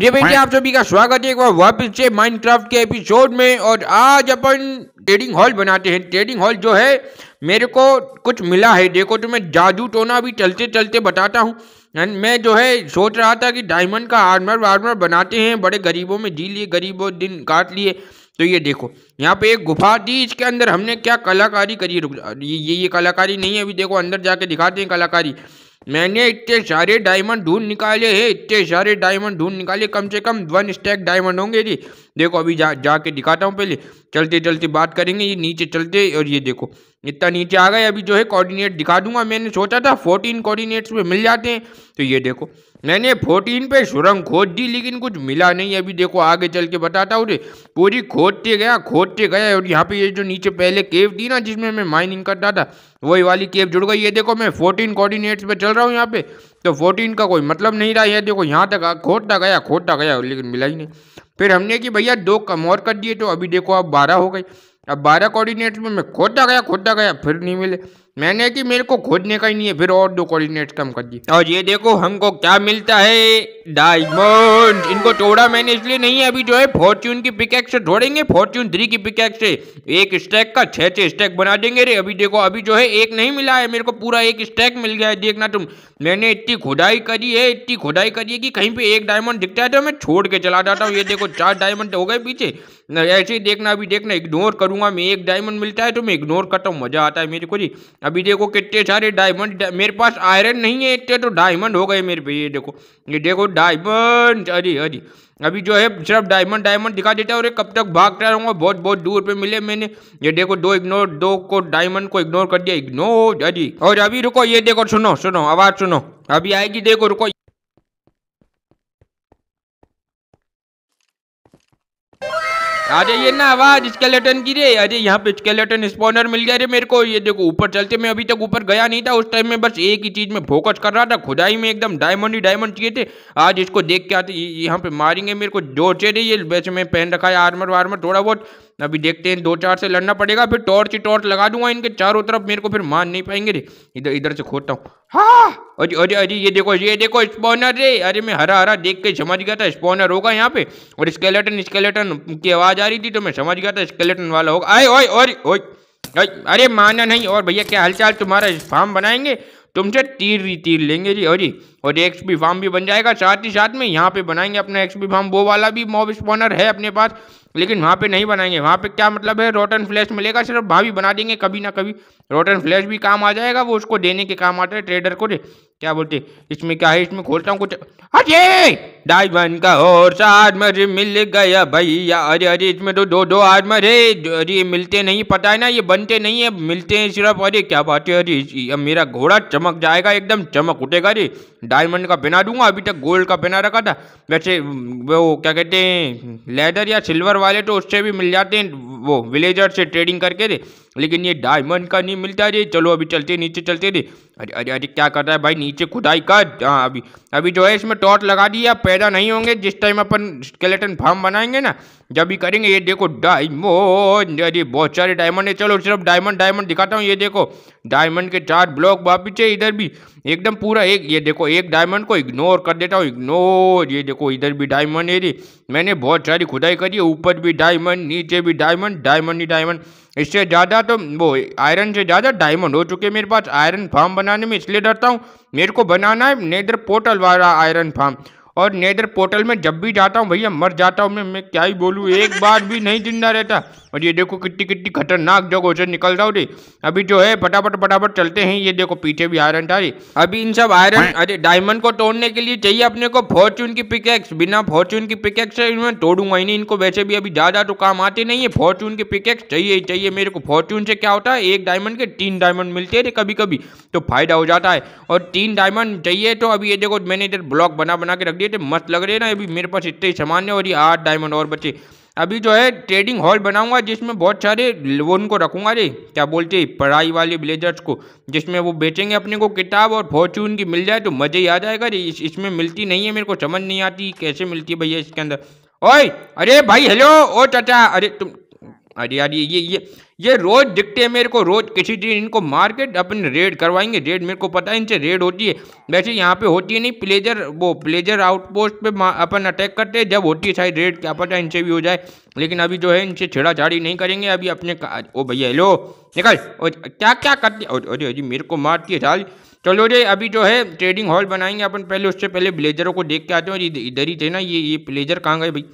जी भैया आप सभी का स्वागत है एक बार वापस से माइनक्राफ्ट के एपिसोड में और आज अपन ट्रेडिंग हॉल बनाते हैं। ट्रेडिंग हॉल जो है मेरे को कुछ मिला है। देखो तो मैं जादू टोना भी चलते चलते बताता हूँ। एंड मैं जो है सोच रहा था कि डायमंड का आर्मर वार्मर बनाते हैं। बड़े गरीबों में जी लिए गरीबों दिन काट लिए। तो ये देखो यहाँ पे एक गुफा थी इसके अंदर हमने क्या कलाकारी करी? रुक ये ये ये कलाकारी नहीं है। अभी देखो अंदर जाके दिखाते हैं कलाकारी। मैंने इतने सारे डायमंड ढूंढ निकाले हैं, इतने सारे डायमंड ढूंढ निकाले, कम से कम वन स्टैक डायमंड होंगे जी। देखो, अभी जा, जाके दिखाता हूँ पहले। चलते चलते बात करेंगे, ये नीचे चलते और ये देखो। इतना नीचे आ गए, अभी जो है कोऑर्डिनेट दिखा दूँगा। मैंने सोचा था फोर्टीन कोऑर्डिनेट्स में मिल जाते हैं। तो ये देखो मैंने फोर्टीन पे सुरंग खोद दी, लेकिन कुछ मिला नहीं। अभी देखो, आगे चल के बताता हूँ पूरी खोदते गया खोदते गया, और यहाँ पे ये जो नीचे पहले केव थी ना, जिसमें मैं माइनिंग करता था, वही वाली केव जुड़ गई। ये देखो, मैं फोर्टीन कोऑर्डिनेट्स पे चल रहा हूँ यहाँ पे तो फोर्टीन का कोई मतलब नहीं रहा। ये देखो, यहाँ तक खोदता गया खोदता गया, लेकिन मिला ही नहीं। फिर हमने कि भैया, दो कम और कर दिए तो अभी देखो, अब बारह हो गई। अब बारह कोऑर्डिनेट्स में मैं खोदता गया खोदता गया, फिर नहीं मिले। मैंने कि मेरे को खोदने का ही नहीं है, फिर और दो कोऑर्डिनेट्स कम कर दिए। और ये देखो, हमको क्या मिलता है? डायमंड इनको तोड़ा मैंने, इसलिए नहीं है, अभी जो है फॉर्च्यून की पिकैक्स से तोड़ेंगे फॉर्च्यून थ्री की पिकैक्स से। एक स्टैक का छह छह स्टैक बना देंगे रे। अभी देखो, अभी जो है, एक नहीं मिला है, मेरे को पूरा एक स्टैक मिल गया है, देखना तुम। मैंने इतनी खुदाई करी है, इतनी खुदाई करी है कि कहीं पे एक डायमंड दिखता है तो मैं छोड़ के चला जाता हूँ। ये देखो, चार डायमंड हो गए पीछे। ऐसे ही देखना, अभी देखना इग्नोर करूँगा मैं, एक डायमंड मिलता है तो मैं इग्नोर करता हूँ, मज़ा आता है मेरे को जी। अभी देखो कितने सारे डायमंड मेरे पास आयरन नहीं है, इतने तो डायमंड हो गए मेरे पे, ये देखो ये देखो डायमंड अरे अरे, अभी जो है सिर्फ़ डायमंड डायमंड दिखा देता है और कब तक भागता रहूँगा बहुत बहुत दूर पे मिले मैंने, ये देखो दो इग्नोर दो को डायमंड को इग्नोर कर दिया इग्नोर अरे, और अभी रुको, ये देखो, सुनो सुनो, आवाज़ सुनो, अभी आएगी, देखो, रुको आ ये ना आवाज़ स्केलेटन की रे। अरे यहाँ पे स्केलेटन स्पॉनर मिल गया रे मेरे को। ये देखो, ऊपर चलते मैं अभी तक ऊपर गया नहीं था, उस टाइम में बस एक ही चीज़ में फोकस कर रहा था, खुदाई में एकदम डायमंड ही डायमंड चाहिए थे। आज इसको देख के आते यहाँ पे मारेंगे मेरे को ज़ोर से है वैसे मैं पहन रखा है आर्मर वार्मर थोड़ा बहुत। अभी देखते हैं दो चार से लड़ना पड़ेगा, फिर टॉर्च टॉर्च लगा दूँगा इनके चारों तरफ़, मेरे को फिर मान नहीं पाएँगे रे। इधर इधर से खोदता हूँ। हाँ! अरे अरे अरे, ये देखो ये देखो स्पॉनर रे! अरे, मैं हरा हरा देख के समझ गया था स्पॉनर होगा यहाँ पे। और स्केलेटन स्केलेटन की आवाज़ आ रही थी तो मैं समझ गया था स्केलेटन वाला होगा। ओए ओए अरे, माना नहीं। और भैया, क्या हालचाल? तुम्हारा फार्म बनाएँगे? तुमसे तीर ही तीर लेंगे जी। और जी, और एक्स बी फार्म भी बन जाएगा। साथ ही साथ में यहाँ पे बनाएँगे अपना एक्स बी फार्म वो वाला भी मॉब स्पॉनर है अपने पास, लेकिन वहाँ पे नहीं बनाएँगे। वहाँ पे क्या मतलब है? रोटन फ्लैश मिलेगा, सिर्फ़ भाभी बना देंगे कभी ना कभी। रोटन फ्लैश भी काम आ जाएगा, वो उसको देने के काम आता है ट्रेडर को क्या बोलते? इसमें क्या है? इसमें खोलता हूँ कुछ। अरे डायमंड का और आर्मर मिल गया भैया। अरे अरे, इसमें तो दो दो आर्मर है अरे, मिलते नहीं, पता है ना, ये बनते नहीं है। मिलते हैं सिर्फ़। अरे, क्या बात है? अरे अब मेरा घोड़ा चमक जाएगा, एकदम चमक उठेगा अरे डायमंड का पहना दूँगा, अभी तक गोल्ड का पहना रखा था। वैसे, वो क्या कहते हैं, लेदर या सिल्वर वाले तो उससे भी मिल जाते हैं। वो विलेजर से ट्रेडिंग करके दे। लेकिन ये डायमंड का नहीं मिलता रे चलो अभी चलते, नीचे चलते थे अरे अरे अरे, क्या कर रहा है भाई? नीचे खुदाई कर। हाँ अभी अभी जो है इसमें टॉर्च लगा दिया। पैदा नहीं होंगे। जिस टाइम अपन स्केलेटन फार्म बनाएँगे ना जब भी करेंगे, ये देखो डायमंड अरे बहुत सारे डायमंड है। चलो सिर्फ़ डायमंड डायमंड दिखाता हूँ। ये देखो डायमंड के चार ब्लॉक वापिस है इधर भी एकदम पूरा एक, ये देखो, एक डायमंड को इग्नोर कर देता हूँ। इग्नोर ये देखो, इधर भी डायमंड है मैंने बहुत सारी खुदाई करी है। ऊपर भी डायमंड नीचे भी डायमंड डायमंड ही डायमंड इससे ज़्यादा तो वो आयरन से ज़्यादा डायमंड हो चुके हैं मेरे पास। आयरन फार्म बनाने में इसलिए डरता हूँ। मेरे को बनाना है, नेदर पोर्टल वाला आयरन फार्म और नेदर पोर्टल में जब भी जाता हूँ, भैया, मर जाता हूँ, मैं मैं क्या ही बोलूँ, एक बार भी नहीं ज़िंदा रहता। और ये देखो कितनी कितनी खतरनाक जगह से निकल रहा हूँ अभी जो है फटाफट फटाफट चलते हैं। ये देखो पीछे भी आयरन था अभी इन सब आयरन अरे डायमंड को तोड़ने के लिए चाहिए अपने को फॉर्चून की पिकेक्स बिना फॉर्चून की पिकेक्स से इनमें तोड़ूँगा ही नहीं। इनको वैसे भी अभी ज़्यादा तो काम आते नहीं है। फॉर्चून की पिकेक्स चाहिए ही चाहिए। मेरे को फॉर्चून से क्या होता है? एक डायमंड के तीन डायमंड मिलते हैं कभी कभी तो फ़ायदा हो जाता है। और तीन डायमंड चाहिए तो अभी ये देखो मैंने इधर ब्लॉक बना बना के रख दिए थे। मस्त लग रहे ना अभी मेरे पास इतने ही सामान और ये आठ डायमंड और बचे। अभी जो है ट्रेडिंग हॉल बनाऊँगा जिसमें बहुत सारे वो उनको रखूँगा रे क्या बोलते हैं पढ़ाई वाले ब्लेजर्स को जिसमें वो बेचेंगे अपने को किताब और फॉर्चून की मिल जाए तो मज़े ही आ जाएगा रे इस, इसमें मिलती नहीं है मेरे को समझ नहीं आती कैसे मिलती है भैया इसके अंदर। ओए अरे भाई हेलो ओ चाचा अरे तुम अरे यार, ये ये ये ये रोज दिखते हैं मेरे को, रोज किसी दिन इनको मार्केट अपन रेड करवाएँगे। रेड मेरे को पता है, इनसे रेड होती है। वैसे यहाँ पे होती है नहीं प्लेजर वो प्लेजर आउटपोस्ट पे अपन अटैक करते हैं, जब होती है शायद रेड क्या पता इनसे भी हो जाए। लेकिन अभी जो है, इनसे छेड़ाछाड़ी नहीं करेंगे, अभी अपने ओ भैया, हेलो, निकल क्या क्या करती अरे अरे, मेरे को मारती है साल। चलो रे, अभी जो है ट्रेडिंग हॉल बनाएँगे अपन, पहले उससे पहले ब्लेजरों को देख के आते हैं इधर ही थे ना, ये ये ब्लेजर कहाँ गए भाई?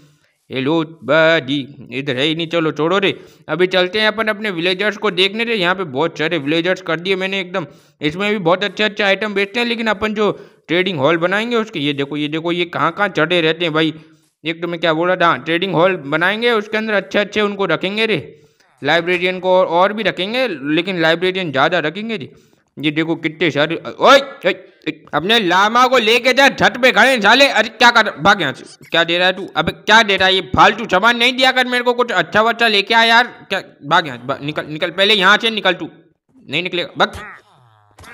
हेलो बाजी इधर है ही नहीं, चलो छोड़ो रे। अभी चलते हैं अपन अपने विलेजर्स को देखने रे, यहाँ पे बहुत सारे विलेजर्स कर दिए मैंने एकदम। इसमें भी बहुत अच्छे अच्छे आइटम बेचते हैं, लेकिन अपन जो ट्रेडिंग हॉल बनाएँगे उसके, ये देखो ये देखो, ये कहाँ कहाँ चढ़े रहते हैं भाई। एक तो मैं क्या बोल रहा था ट्रेडिंग हॉल बनाएँगे, उसके अंदर अच्छे अच्छे उनको रखेंगे रे। लाइब्रेरियन को और भी रखेंगे, लेकिन लाइब्रेरियन ज़्यादा रखेंगे जी। ये देखो कितने सारे ओए अपने लामा को लेके जा, झट पे खड़े साले अरे, क्या कर, भाग यहाँ से। क्या दे रहा है तू? अबे, क्या दे रहा है ये? फालतू सामान नहीं दिया कर मेरे को, कुछ अच्छा वच्चा लेके आ यार। क्या, भाग यहाँ निकल निकल पहले यहाँ से निकल तू। नहीं निकलेगा बस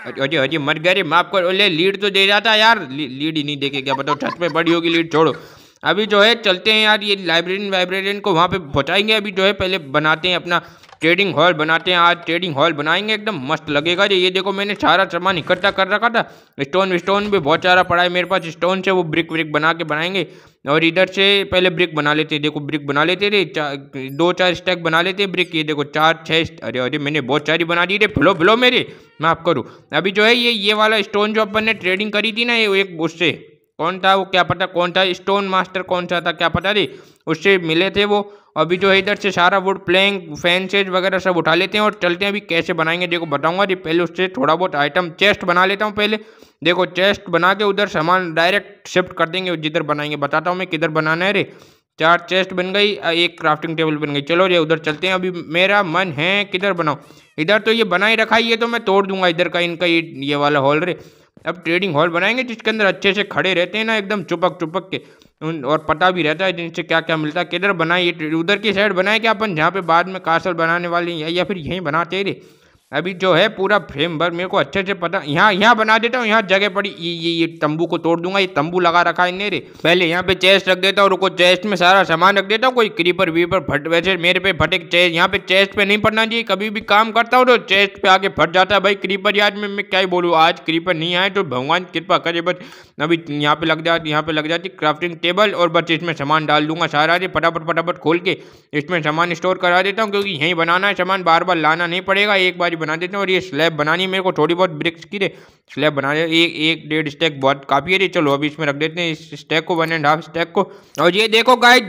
अरे अरे मर गए माफ़ कर ले लीड तो दे रहा था यार। लीड ही नहीं देखे, क्या बताओ छत पे बड़ी होगी, लीड, छोड़ो। अभी जो है, चलते हैं यार, ये लाइब्रेरियन वाइब्रेरियन को वहाँ पे पहुँचाएँगे। अभी जो है, पहले बनाते हैं अपना ट्रेडिंग हॉल बनाते हैं। आज ट्रेडिंग हॉल बनाएँगे, एकदम मस्त लगेगा जी। ये देखो, मैंने सारा सामान इकट्ठा कर रखा था। स्टोन स्टोन भी बहुत सारा पड़ा है मेरे पास। स्टोन से वो ब्रिक व्रिक बना के बनाएँगे। और इधर से पहले ब्रिक बना लेते देखो ब्रिक बना लेते थे दो चार स्टैक बना लेते ब्रिक ये देखो, चार छः अरे अरे, मैंने बहुत सारी बना दी थे फ्लो फ्लो मेरे। माफ़ करूँ। अभी जो है, ये ये वाला स्टोन जो अपन ने ट्रेडिंग करी थी ना, ये, एक उससे कौन था, वो क्या पता कौन था, स्टोन मास्टर कौन सा था, क्या पता थी उससे मिले थे वो। अभी जो है इधर से सारा वुड प्लैंक फैंसेज वगैरह सब उठा लेते हैं और चलते हैं अभी कैसे बनाएँगे, देखो बताऊँगा जी पहले उससे थोड़ा बहुत आइटम चेस्ट बना लेता हूँ पहले। देखो चेस्ट बना के उधर सामान डायरेक्ट शिफ्ट कर देंगे, जिधर बनाएँगे। बताता हूँ मैं किधर बनाना है रे। चार चेस्ट बन गई एक क्राफ्टिंग टेबल बन गई। चलो ये उधर चलते हैं। अभी मेरा मन है, किधर बनाओ इधर तो ये बना ही रखा है ये तो मैं तोड़ दूँगा इधर का इनका ये ये वाला हॉल रे। अब ट्रेडिंग हॉल बनाएँगे, जिसके अंदर अच्छे से खड़े रहते हैं ना, एकदम चुपक चुपक के और पता भी रहता है जिनसे क्या क्या मिलता है, किधर बनाए, ये उधर की साइड बनाए क्या अपन, जहाँ पे बाद में कासल बनाने वाले हैं, या फिर यहीं बनाते रहे। अभी जो है पूरा फ्रेम वर्क मेरे को अच्छे से पता, यहाँ यहाँ बना देता हूँ, यहाँ जगह पड़ी, ये ये ये तंबू को तोड़ दूँगा, ये तंबू लगा रखा है रे। पहले यहाँ पे चेस्ट रख देता हूँ, रुको चेस्ट में सारा सामान रख देता हूँ, कोई क्रीपर वीपर फट, वैसे मेरे पे फटे चेस्ट यहाँ पे चेस्ट पे नहीं पड़ना चाहिए, कभी भी काम करता हूँ तो चेस्ट पे आके फट जाता है, भाई क्रीपर याद में, मैं क्या ही बोलूँ, आज क्रीपर नहीं आए तो भगवान कृपा करे, बस अभी यहाँ पे लग जाती यहाँ पे लग जाती क्राफ्टिंग टेबल और बस इसमें सामान डाल दूँगा सारा फटाफट फटाफट खोल के इसमें सामान स्टोर करा देता हूँ, क्योंकि यहीं बनाना है, सामान बार बार लाना नहीं पड़ेगा, एक बार बना देता हूँ और ये स्लैब बनानी मेरे को थोड़ी बहुत ब्रिक्स की स्लैब बना दे, एक एक, डेढ़ स्टैक बहुत काफ़ी है रे। चलो अभी इसमें रख देते हैं, इस स्टैक को वन एंड हाफ़ स्टैक को। और ये देखो गाय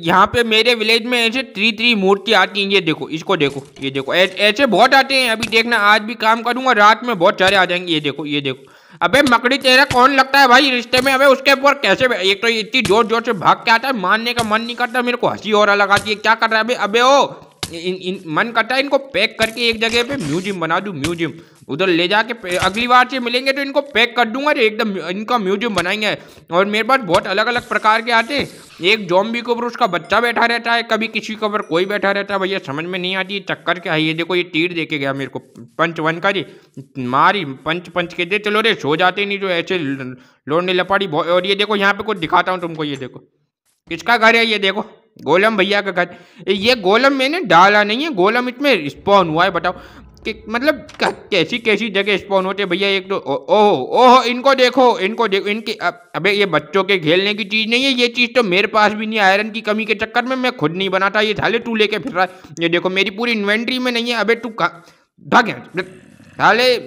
यहाँ पे मेरे विलेज में ऐसे थ्री थ्री मूर्ति आती हैं। ये देखो, इसको देखो, ये देखो। ऐसे बहुत आते हैं, अभी देखना, आज भी काम करूँगा, रात में बहुत सारे आ जाएँगे। ये देखो ये देखो। अबे मकड़ी तेरा कौन लगता है भाई रिश्ते में? अबे उसके ऊपर कैसे एक तो इतनी ज़ोर ज़ोर से भाग के आता है, मारने का मन नहीं करता, मेरे को हँसी और लगाती है। क्या कर रहा है अबे? अबे ओ! इन, इन मन करता है इनको पैक करके एक जगह पे म्यूज़ियम बना दूँ म्यूज़ियम। उधर ले जाके अगली बार से मिलेंगे तो इनको पैक कर दूँगा एकदम इनका म्यूज़ियम बनाएँगे। और मेरे पास बहुत अलग अलग प्रकार के आते हैं। एक जॉम्बी के ऊपर उसका बच्चा बैठा रहता है कभी किसी के ऊपर कोई बैठा रहता है भैया समझ में नहीं आती चक्कर क्या है ये? देखो ये तीर देके गया मेरे को पंच वन का जी। मारी पंच पंच के दे चलो रे सो जाते नहीं जो ऐसे लोडने लपाड़ी और ये देखो यहाँ पे कुछ दिखाता हूँ तुमको ये देखो। किसका घर है ये देखो। गोलम भैया का घर। ये गोलम मैंने डाला नहीं है, गोलम इसमें स्पॉन हुआ है, बताओ। कि मतलब कैसी कैसी जगह स्पॉन होते भैया, एक तो ओह ओह, इनको देखो इनको देखो, इनकी, अबे ये बच्चों के खेलने की चीज़ नहीं है, ये चीज़ तो मेरे पास भी नहीं आयरन की कमी के चक्कर में मैं खुद नहीं बनाता, ये थाले तू लेके फिर रहा है। ये देखो, मेरी पूरी इन्वेंट्री में नहीं है, अबे, तू कहाँ, भाग थाले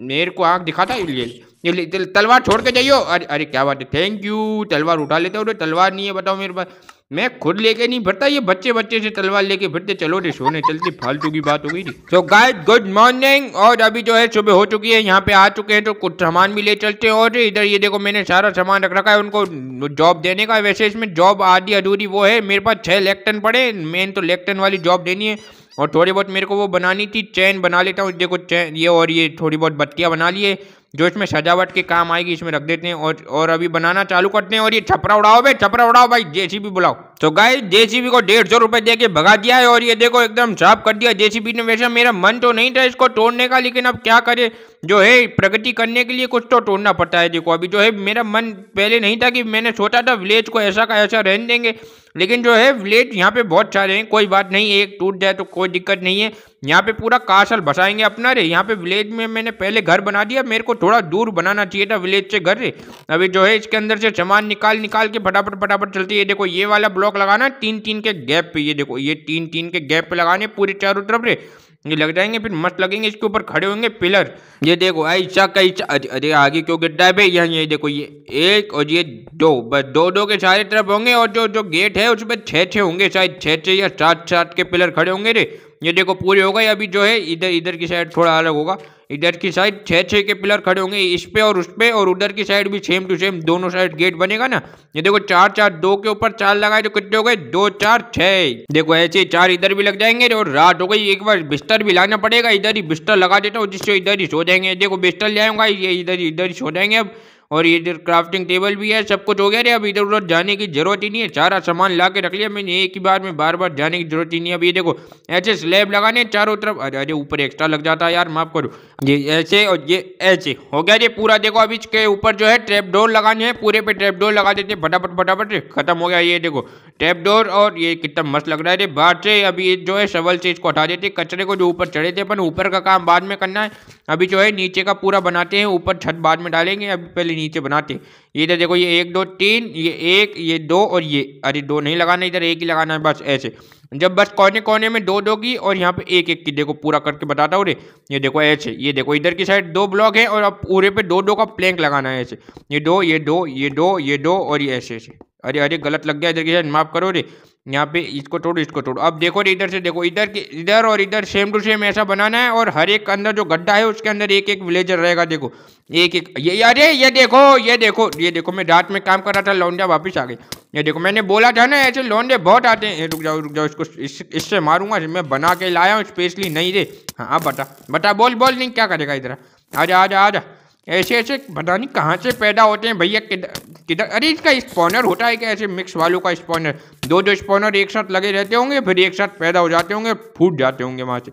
मेरे को आँख दिखाता ये ये तलवार छोड़ के जाइयो। अरे अरे, क्या बात है थैंक यू तलवार उठा लेते हो तलवार नहीं है, बताओ मेरे पास। मैं खुद लेके नहीं भरता ये बच्चे बच्चे से तलवार लेके फिरते। चलो रे, सोने चलते, फालतू की बात हो गई थी तो गाइस गुड मॉर्निंग और अभी जो है, सुबह हो चुकी है, यहाँ पे आ चुके हैं तो कुछ सामान भी ले चलते हैं, और इधर ये देखो, मैंने सारा सामान रख रखा है, उनको जॉब देने का। वैसे इसमें जॉब आधी अधूरी वो है, मेरे पास छह लेक्टन पड़े मेन तो लेक्टन वाली जॉब देनी है, और थोड़ी बहुत मेरे को वो बनानी थी चैन बना लेता हूँ, देखो चैन ये और ये थोड़ी बहुत बत्तियाँ बना लिए जो इसमें सजावट के काम आएगी, इसमें रख देते हैं और और अभी बनाना चालू करते हैं और ये छपरा उड़ाओ भाई, छपरा उड़ाओ भाई, जेसीबी बुलाओ। तो गाय जेसीबी को डेढ़ सौ रुपए दे के भगा दिया है और ये देखो एकदम साफ़ कर दिया जेसीबी ने। वैसे मेरा मन तो नहीं था इसको तोड़ने का, लेकिन अब क्या करे? जो है, प्रगति करने के लिए कुछ तो तोड़ना पड़ता है। देखो, अभी जो है, मेरा मन पहले नहीं था कि मैंने सोचा था विलेज को ऐसा का ऐसा रहने देंगे, लेकिन जो है ब्लेड यहाँ पे बहुत सारे हैं, कोई बात नहीं, एक टूट जाए तो कोई दिक्कत नहीं है। यहाँ पे पूरा कासल बसाएँगे अपना रे। यहाँ पे विलेज में मैंने पहले घर बना दिया, मेरे को थोड़ा दूर बनाना चाहिए था विलेज से घर रे। अभी जो है इसके अंदर से सामान निकाल निकाल के फटाफट फटाफट चलती है। देखो, ये वाला ब्लॉक लगाना तीन तीन के गैप पे, ये देखो, ये तीन तीन के गैप पे लगाने पूरे चारों तरफ़ रे। ये लग जाएँगे, फिर मस्त लगेंगे, इसके ऊपर खड़े होंगे पिलर ये देखो, ऐसा कैसा, अरे आगे क्यों गिरता है भाई? यहाँ, ये देखो, ये एक और ये दो, बस दो दो के सारे तरफ़ होंगे और जो जो गेट है, उसमें छः छः होंगे, शायद छः छः या सात सात के पिलर खड़े होंगे रे। ये देखो, पूरे हो गए, अभी जो है, इधर इधर की साइड थोड़ा अलग होगा। इधर की साइड छः छः के पिलर खड़े होंगे, इस पे और उस पे, और उधर की साइड भी सेम टू सेम दोनों साइड गेट बनेगा ना। ये देखो चार चार दो के ऊपर चार लगाए तो कितने हो गए? दो, चार छः देखो, ऐसे चार इधर भी लग जाएँगे और रात हो गई, एक बार बिस्तर भी लाना पड़ेगा, इधर ही बिस्तर लगा देता हूँ, जिससे इधर ही सो जाएँगे। देखो, बिस्तर ले आऊँगा, ये इधर ही इधर ही सो जाएँगे अब। और ये इधर क्राफ्टिंग टेबल भी है, सब कुछ हो गया रे अब इधर उधर, जाने की ज़रूरत ही नहीं है। सारा सामान ला के रख लिया, मैंने एक ही बार में बार बार जाने की ज़रूरत ही नहीं है। अब ये देखो, ऐसे स्लैब लगाने चारों तरफ़। अरे अरे, ऊपर एक्स्ट्रा लग जाता है यार, माफ़ करो। ये ऐसे और ये ऐसे, हो गया ये पूरा। देखो अभी इसके ऊपर जो है ट्रैप डोर लगाने हैं, पूरे पे ट्रैप डोर लगा देते हैं। फटाफट फटाफट खत्म हो गया ये देखो। ट्रैप डोर और ये कितना मस्त लग रहा है रे बाहर से अभी जो है सवल से इसको हटा देते कचरे को जो ऊपर चढ़े थे अपन, ऊपर का काम बाद में करना है। अभी जो है नीचे का पूरा बनाते हैं, ऊपर छत बाद में डालेंगे। अभी पहले नीचे बनाते इधर देखो, ये एक, दो, तीन, ये एक, ये दो और ये। अरे, दो नहीं लगाना, इधर एक ही लगाना है, बस ऐसे। जब बस कोने कोने में दो दो की और यहाँ पे एक एक की, देखो, पूरा करके बताता हूँ रे। ये देखो, ऐसे, ये देखो, इधर की साइड दो ब्लॉक है और अब पूरे पे दो दो का प्लैंक लगाना है ऐसे। ये दो ये दो ये दो ये दो और ये ऐसे ऐसे। अरे अरे, गलत लग गया इधर की साइड, माफ़ करो रे। यहाँ पे इसको तोड़ो इसको तोड़ो। अब देखो इधर से देखो इधर के इधर और इधर सेम टू सेम ऐसा बनाना है और हर एक अंदर जो गड्ढा है उसके अंदर एक एक विलेजर रहेगा देखो। एक एक ये अरे ये देखो ये देखो ये देखो मैं रात में काम कर रहा था लौंडा वापस आ गई। ये देखो मैंने बोला था ना ऐसे लौंडे बहुत आते हैं। रुक जाओ रुक जाओ इसको इस, इससे मारूँगा मैं बना के लाया हूँ स्पेशली नहीं रे। हाँ बता बता बोल बोल नहीं क्या करेगा इधर? आजा आजा आजा। ऐसे ऐसे, पता नहीं कहाँ से पैदा होते हैं भैया किधर अरे इसका स्पॉनर होता है क्या ऐसे मिक्स वालों का स्पॉनर दो दो स्पॉनर एक साथ लगे रहते होंगे, फिर एक साथ पैदा हो जाते होंगे, फूट जाते होंगे वहाँ से।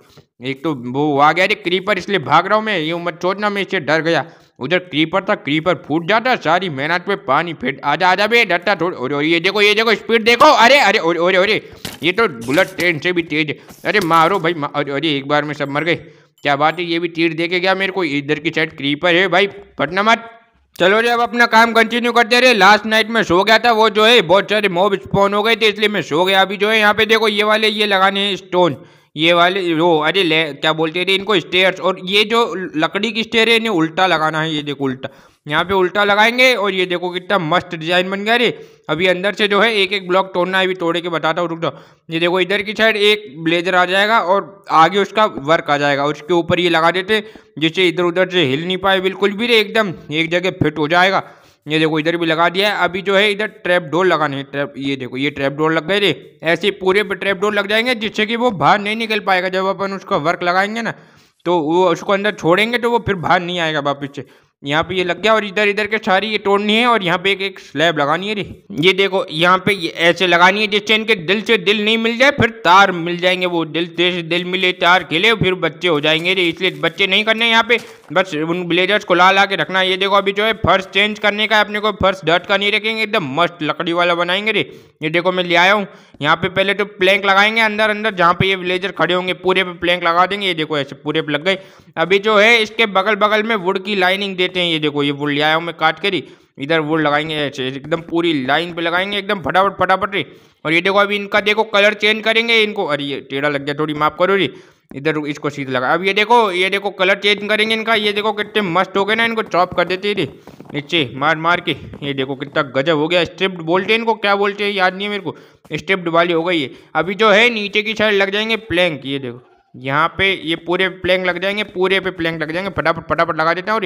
एक तो वो आ गया, अरे क्रीपर इसलिए भाग रहा हूँ मैं, ये मत सोचना, मैं इससे डर गया। उधर क्रीपर था क्रीपर फूट जाता, सारी मेहनत पे पानी फेंट, आजा आजा बे, डरता थोड़ा, और ये देखो ये देखो स्पीड देखो, अरे अरे अरे अरे, ये तो बुलेट ट्रेन से भी तेज है। अरे मारो भाई अरे, एक बार में सब मर गए। क्या बात है? ये भी तीर दे के गया मेरे को। इधर की साइड क्रीपर है भाई पटना मत। चलो रे अब अपना काम कंटिन्यू करते रहे। लास्ट नाइट में सो गया था, वो जो है, बहुत सारे मोब स्पॉन हो गए थे, इसलिए मैं सो गया। अभी जो है, यहाँ पे देखो, ये वाले, ये लगाने हैं स्टोन ये वाले, वो, अरे क्या बोलते थे इनको स्टेयर्स और ये जो लकड़ी की स्टेयर है, इन्हें उल्टा लगाना है, ये देखो उल्टा। यहाँ पे उल्टा लगाएँगे और ये देखो कितना मस्त डिज़ाइन बन गया रे। अभी अंदर से जो है एक एक ब्लॉक तोड़ना है, अभी तोड़े के बताता हूँ, रुक जाओ। ये देखो इधर की साइड एक ब्लेजर आ जाएगा और आगे उसका वर्क आ जाएगा, उसके ऊपर ये लगा देते जिससे इधर उधर से हिल नहीं पाए बिल्कुल भी रे, एकदम एक जगह फिट हो जाएगा। ये देखो इधर भी लगा दिया है, अभी जो है इधर ट्रैप डोर लगाने हैं, ट्रैप, ये देखो, ये ट्रैप डोर लग गए रे। ऐसे पूरे पे ट्रैप डोर लग जाएँगे जिससे कि वो बाहर नहीं निकल पाएगा, जब अपन उसका वर्क लगाएँगे ना तो वो उसको अंदर छोड़ेंगे तो वो फिर बाहर नहीं आएगा वापिस से। यहाँ पे ये लग गया और इधर इधर के सारी ये तोड़नी है और यहाँ पे एक एक स्लैब लगानी है रे। ये देखो, यहाँ पे ये ऐसे लगानी है जिस जिससे इनके दिल से दिल नहीं मिल जाए, फिर तार मिल जाएँगे वो दिल से दिल मिले तार खेले फिर बच्चे हो जाएँगे रे। इसलिए बच्चे नहीं करने यहाँ पे। बस उन ब्लेजर्स को ला ला के रखना ये देखो, अभी जो है फर्श चेंज करने का अपने को फर्श डट का नहीं रखेंगे, एकदम मस्त लकड़ी वाला बनाएँगे रे। ये देखो, मैं ले आया हूँ। यहाँ पे पहले तो प्लैंक लगाएँगे अंदर अंदर जहाँ पे ये ब्लेजर खड़े होंगे, पूरे पे प्लैंक लगा देंगे। ये देखो, ऐसे पूरे पे लग गए। अभी जो है, इसके बगल बगल में वुड की लाइनिंग देते हैं। ये देखो, ये वुड ले आया हूँ मैं काट कर इधर वुड लगाएँगे, एकदम पूरी लाइन पे लगाएँगे, एकदम फटाफट फटाफट रे। और ये देखो, अभी इनका देखो कलर चेंज करेंगे इनको। अरे, ये टेढ़ा लग गया, थोड़ी माफ़ करो जी इधर इसको सीधा लगा। अब ये देखो ये देखो कलर चेंज करेंगे इनका। ये देखो कितने मस्त हो गए ना इनको चॉप कर देते थे नीचे मार मार के। ये देखो कितना गजब हो गया। स्ट्रिप्ड बोलते हैं इनको, क्या बोलते हैं, याद नहीं है मेरे को। स्ट्रिप्ड वाली हो गई है अभी जो है, नीचे की साइड लग जाएँगे प्लैंक ये देखो, यहाँ पे ये पूरे प्लैंक लग जाएँगे, पूरे पे प्लैंक लग जाएँगे। फटाफट फटाफट लगा देता हूँ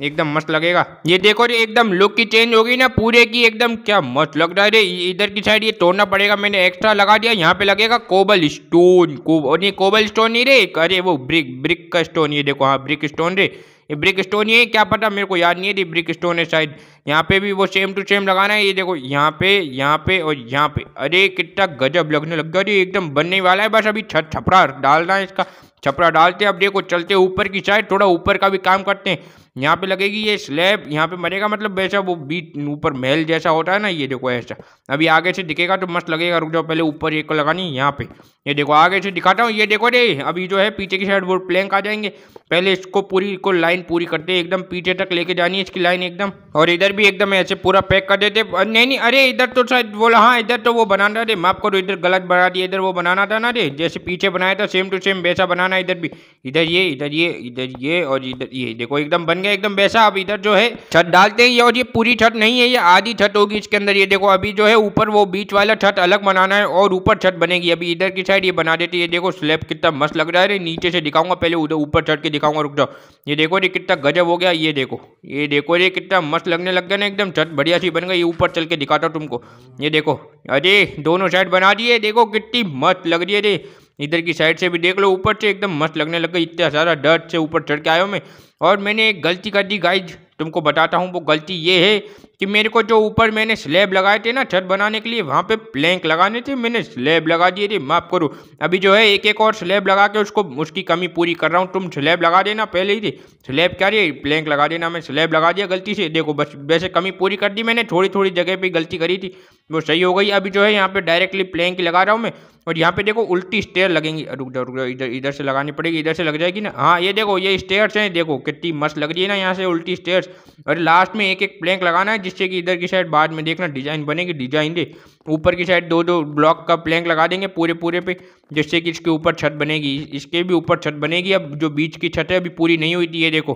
एकदम मस्त लगेगा। ये देखो रे, एकदम लुक की चेंज होगी ना, पूरे की एकदम क्या मस्त लग रहा है रे। इधर की साइड ये तोड़ना पड़ेगा, मैंने एक्स्ट्रा लगा दिया, यहाँ पे लगेगा कोबल स्टोन को नहीं कोबल स्टोन नहीं रे अरे वो ब्रिक ब्रिक का स्टोन ये देखो हाँ ब्रिक स्टोन रे। ये ब्रिक स्टोन है क्या पता, मेरे को याद नहीं है ब्रिक स्टोन है शायद। यहाँ पे भी वो सेम टू सेम लगाना है, ये देखो, यहाँ पे यहाँ पे और यहाँ पे। अरे कितना गजब लगने लग गया एकदम बनने वाला है, बस अभी छत, छपरा डालना है इसका। छपरा डालते हैं, अब देखो, चलते ऊपर की साइड थोड़ा ऊपर का भी काम करते हैं। यहाँ पे लगेगी ये स्लैब, यहाँ पे मरेगा मतलब वैसा वो बीच ऊपर महल जैसा होता है ना, ये देखो ऐसा। अभी आगे से दिखेगा तो मस्त लगेगा, रुक जाओ, पहले ऊपर एक को लगानी यहाँ पे। ये देखो, आगे से दिखाता हूँ, ये देखो रे, अभी जो है पीछे की साइड वो प्लैंक आ जाएँगे। पहले इसको पूरी को लाइन पूरी करते एकदम पीछे तक लेके जानी है इसकी लाइन एकदम। और इधर भी एकदम ऐसे पूरा पैक कर देते। नहीं नहीं, अरे इधर तो शायद बोला हाँ इधर तो वो बनाना रे, माफ़ करो, इधर गलत बना दिया, इधर वो बनाना था ना रे, जैसे पीछे बनाया था सेम टू सेम वैसा बनाना इधर भी। इधर ये इधर ये इधर ये और इधर ये, देखो, एकदम बन गया एकदम वैसा। अब इधर जो है, छत डालते हैं। ये और ये पूरी छत नहीं है, ये आधी छत होगी इसके अंदर। ये देखो, अभी जो है ऊपर वो बीच वाला छत अलग बनाना है और ऊपर छत बनेगी। अभी इधर की साइड ये बना देते ये देखो, स्लैब कितना मस्त लग रहा है। नीचे से दिखाऊँगा पहले, उधर ऊपर चढ़ के दिखाऊँगा। रुक जाओ। ये देखो ये कितना गजब हो गया। ये देखो ये देखो ये कितना मस्त लगने लग गया ना एकदम। छत बढ़िया सी बन गई। ऊपर चल के दिखाता हूँ तुमको। ये देखो, अरे, दोनों साइड बना दिए। देखो, कितनी मस्त लग रही है रे। इधर की साइड से भी देख लो, ऊपर से एकदम मस्त लगने लग गई। इतना सारा डर्ट से ऊपर चढ़ के आया मैं। और मैंने एक गलती कर दी गाइज़ तुमको बताता हूँ, वो गलती ये है कि मेरे को जो ऊपर मैंने स्लैब लगाए थे ना, छत बनाने के लिए, वहाँ पे प्लैंक लगाने थे, मैंने स्लैब लगा दिए थे, माफ़ करो। अभी जो है एक एक और स्लैब लगा के उसको, उसकी कमी पूरी कर रहा हूँ। तुम स्लैब लगा देना पहले ही थे। स्लैब क्या रही प्लैंक लगा देना, मैं स्लैब लगा दिया गलती से। देखो, बस वैसे कमी पूरी कर दी मैंने थोड़ी थोड़ी जगह पर गलती करी थी। वो सही हो गई। अभी जो है, यहाँ पे डायरेक्टली प्लैंक लगा रहा हूँ मैं। और यहाँ पे देखो उल्टी स्टेयर लगेंगी। रुक जाओ रुक जाओ, इधर इधर से लगानी पड़ेगी, इधर से लग जाएगी ना? हाँ ये देखो, ये स्टेयर्स हैं, देखो, कितनी मस्त लग रही है ना यहाँ से उल्टी स्टेयर्स और लास्ट में एक एक प्लैंक लगाना है, जिससे कि इधर की साइड बाद में देखना डिज़ाइन बनेगी डिज़ाइन दे। ऊपर की साइड दो दो ब्लॉक का प्लैंक लगा देंगे पूरे पूरे पे, जिससे कि इसके ऊपर छत बनेगी। इसके भी ऊपर छत बनेगी। अब जो बीच की छत है, अभी पूरी नहीं हुई थी, ये देखो,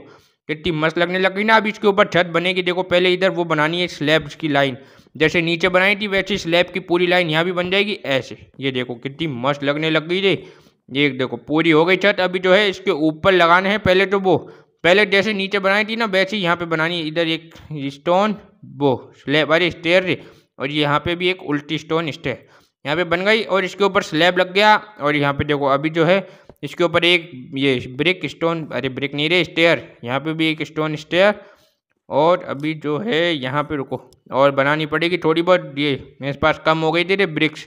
कितनी मस्त लगने लग ना? अब इसके ऊपर छत बनेगी। देखो, पहले इधर वो बनानी है स्लैब्स की लाइन जैसे नीचे बनाई थी, वैसे स्लैब की पूरी लाइन यहाँ भी बन जाएगी। ऐसे, ये देखो कितनी मस्त लगने लग गई थी ये देखो, पूरी हो गई छत। अभी जो है, इसके ऊपर लगाने हैं पहले तो वो। पहले जैसे नीचे बनाई थी ना, वैसे ही यहाँ पे बनानी इधर एक स्टोन वो स्लैब अरे स्टेयर और यहाँ पे भी एक उल्टी स्टोन स्टेयर यहाँ पे बन गई और इसके ऊपर स्लैब लग गया। और यहाँ पे देखो, अभी जो है, इसके ऊपर एक ये ब्रिक स्टोन अरे ब्रिक नहीं रे स्टेयर यहाँ पे भी एक स्टोन स्टेयर और अभी जो है, यहाँ पे रुको, और बनानी पड़ेगी थोड़ी बहुत। ये मेरे पास कम हो गई थी रे ब्रिक्स।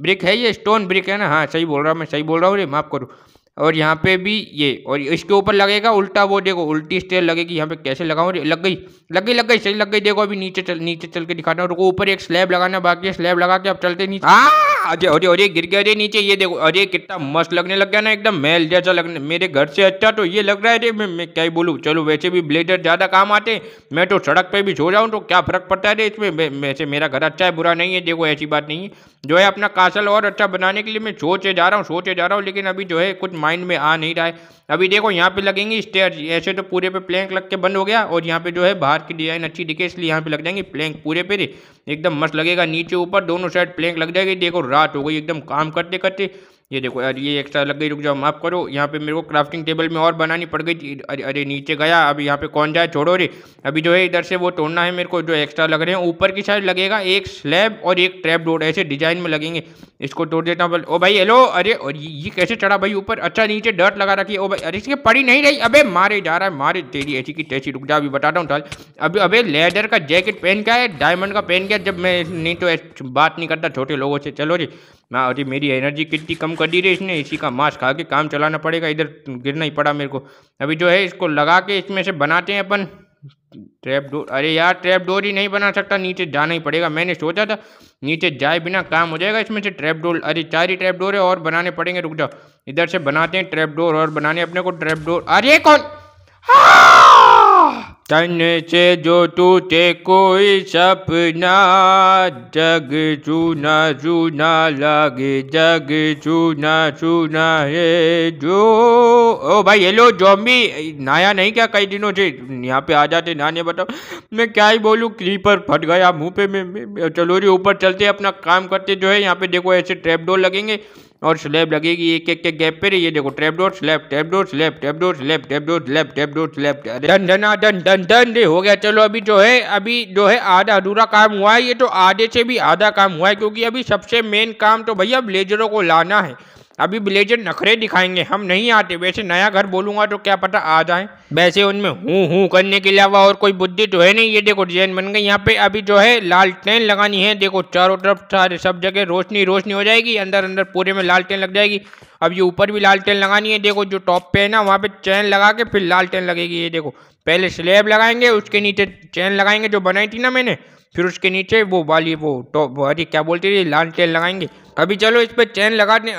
ब्रिक है ये, स्टोन ब्रिक है ना? हाँ सही बोल रहा हूँ मैं, सही बोल रहा हूँ रे, माफ़ करो। और यहाँ पे भी ये, और इसके ऊपर लगेगा उल्टा वो, देखो, उल्टी स्टेयर लगेगी। यहाँ पे कैसे लगाऊँ लग गई लग गई लग गई, सही लग गई। देखो, अभी नीचे चल नीचे चल के दिखाता हूँ। रुको, ऊपर एक स्लैब लगाना, बाकी स्लैब लगा के अब चलते नीचे। अरे अरे अरे गिर गया अरे नीचे ये देखो अरे कितना मस्त लगने लग गया ना एकदम महल जैसा लगने मेरे घर से अच्छा तो ये लग रहा है अरे मैं, मैं क्या ही बोलूँ चलो वैसे भी ब्लेडर ज़्यादा काम आते हैं मैं तो सड़क पे भी सो जाऊँ तो क्या फ़र्क पड़ता है इसमें वैसे मेरा घर अच्छा है बुरा नहीं है देखो ऐसी बात नहीं है जो है अपना कासल और अच्छा बनाने के लिए मैं सोचे जा रहा हूँ सोचे जा रहा हूँ लेकिन अभी जो है कुछ माइंड में आ नहीं रहा है अभी देखो यहाँ पे लगेंगे स्टेयर ऐसे तो पूरे पे प्लैंक लग के बंद हो गया और यहाँ पे जो है बाहर की डिज़ाइन अच्छी दिखे इसलिए यहाँ पे लग जाएँगे प्लैंक पूरे पे एकदम मस्त लगेगा नीचे ऊपर दोनों साइड प्लैंक लग जाएगी देखो रात हो गई एकदम काम करते करते ये देखो यार ये एक्स्ट्रा लग गई, रुक जाओ, माफ़ करो। यहाँ पे मेरे को क्राफ्टिंग टेबल में और बनानी पड़ गई थी। अरे अरे, नीचे गया अब यहाँ पे कौन जाए, छोड़ो रे। अभी जो है, इधर से वो तोड़ना है मेरे को, जो एक्स्ट्रा लग रहे हैं। ऊपर की साइड लगेगा एक स्लैब और एक ट्रैप डोर ऐसे डिज़ाइन में लगेंगे। इसको तोड़ देता हूँ ओ भाई हेलो अरे, और ये कैसे चढ़ा भाई ऊपर? अच्छा नीचे डर्ट लगा रखी ओ भाई, अरे, इसके पड़ी नहीं रही। अबे, मारे जा रहा है, मारे तेरी ऐसी की तैसी। रुक जा, अभी बताता हूँ अभी, अबे लेदर का जैकेट पहन क्या है डायमंड का पहन क्या जब मैं, नहीं तो बात नहीं करता, छोटे लोगों से। चलो जी मैं अरे मेरी एनर्जी कितनी कम कर दी रही इसने? इसी का मांस खा के काम चलाना पड़ेगा, इधर गिरना ही पड़ा मेरे को। अभी जो है इसको लगा के इसमें से बनाते हैं अपन। ट्रैप डोर अरे यार ट्रैप डोर ही नहीं बना सकता, नीचे जाना ही पड़ेगा। मैंने सोचा था नीचे जाए बिना काम हो जाएगा इसमें से ट्रैप डोर अरे चार ही ट्रैप डोर है, और बनाने पड़ेंगे, रुक जाओ। इधर से बनाते हैं ट्रैप डोर और बनाने अपने को ट्रैप डोर अरे कौन? तन से जो टूटे कोई सपना, जग चूना चूना लगे, जग चूना चूना है जो। ओ भाई हेलो जॉम्बी नया नहीं क्या कई दिनों से? यहाँ पे आ जाते नाने बताओ। मैं क्या ही बोलूँ क्रीपर फट गया मुँह पे, मैं चलो री ऊपर चलते, अपना काम करते जो है, यहाँ पे देखो, ऐसे ट्रैप डोर लगेंगे। और स्लैब लगेगी, एक एक के गैप पर ये देखो, trap door slab trap door slab trap door slab trap door slab trap door slab done done done done done हो गया। चलो, अभी जो है, अभी जो है, आधा अधूरा काम हुआ है। ये तो आधे से भी आधा काम हुआ है, क्योंकि अभी सबसे मेन काम तो भैया ब्लेजरों को लाना है। अभी ब्लेजर नखरे दिखाएँगे, हम नहीं आते। वैसे नया घर बोलूँगा तो क्या पता आ जाए। वैसे उनमें हूँ हूँ करने के अलावा और कोई बुद्धि तो है नहीं। ये देखो डिज़ाइन बन गई। यहाँ पे अभी जो है लाल टेन लगानी है। देखो चारों तरफ़ सारे सब जगह रोशनी रोशनी हो जाएगी। अंदर अंदर पूरे में लाल टेन लग जाएगी। अब ये ऊपर भी लाल टेन लगानी है। देखो जो टॉप पे है ना, वहाँ पे चैन लगा के फिर लाल टेन लगेगी। ये देखो, पहले स्लेब लगाएँगे, उसके नीचे चैन लगाएँगे जो बनाई थी ना मैंने, फिर उसके नीचे वो वाली, वो टॉप अरे क्या बोलते थे, लाल टेन लगाएँगे। अभी चलो इस पर चैन लगा दे